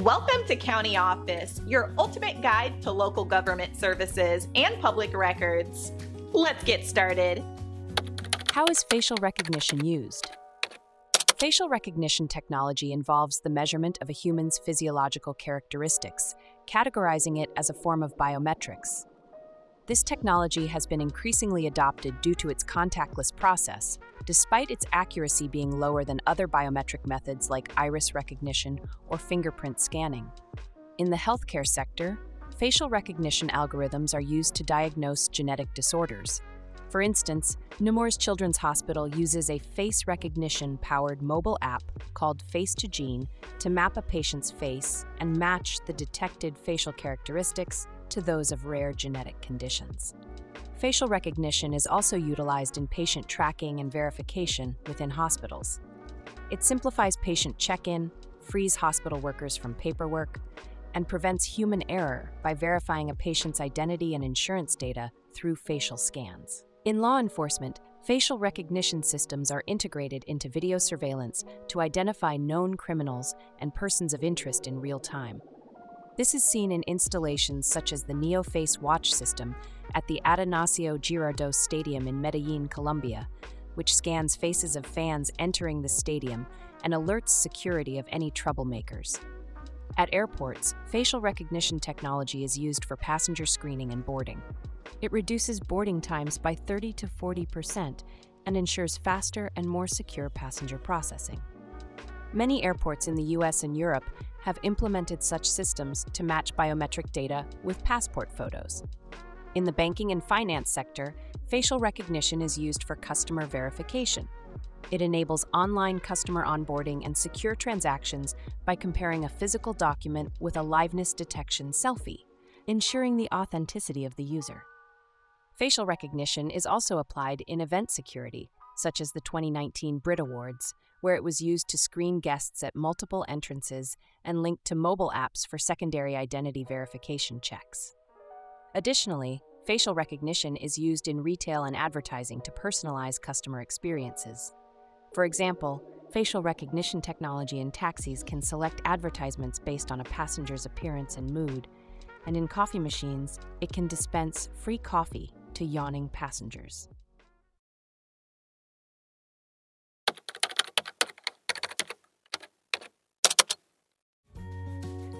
Welcome to County Office, your ultimate guide to local government services and public records. Let's get started. How is facial recognition used? Facial recognition technology involves the measurement of a human's physiological characteristics, categorizing it as a form of biometrics. This technology has been increasingly adopted due to its contactless process, despite its accuracy being lower than other biometric methods like iris recognition or fingerprint scanning. In the healthcare sector, facial recognition algorithms are used to diagnose genetic disorders. For instance, Nemours Children's Hospital uses a face recognition powered mobile app called Face2Gene to map a patient's face and match the detected facial characteristics to those of rare genetic conditions. Facial recognition is also utilized in patient tracking and verification within hospitals. It simplifies patient check in, frees hospital workers from paperwork, and prevents human error by verifying a patient's identity and insurance data through facial scans. In law enforcement, facial recognition systems are integrated into video surveillance to identify known criminals and persons of interest in real time. This is seen in installations such as the NeoFace watch system at the Atanasio Girardot Stadium in Medellin, Colombia, which scans faces of fans entering the stadium and alerts security of any troublemakers. At airports, facial recognition technology is used for passenger screening and boarding. It reduces boarding times by 30 to 40 percent and ensures faster and more secure passenger processing. Many airports in the US and Europe have implemented such systems to match biometric data with passport photos. In the banking and finance sector, facial recognition is used for customer verification. It enables online customer onboarding and secure transactions by comparing a physical document with a liveness detection selfie, ensuring the authenticity of the user. Facial recognition is also applied in event security, such as the 2019 Brit Awards, where it was used to screen guests at multiple entrances and linked to mobile apps for secondary identity verification checks. Additionally, facial recognition is used in retail and advertising to personalize customer experiences. For example, facial recognition technology in taxis can select advertisements based on a passenger's appearance and mood, and in coffee machines, it can dispense free coffee to yawning passengers.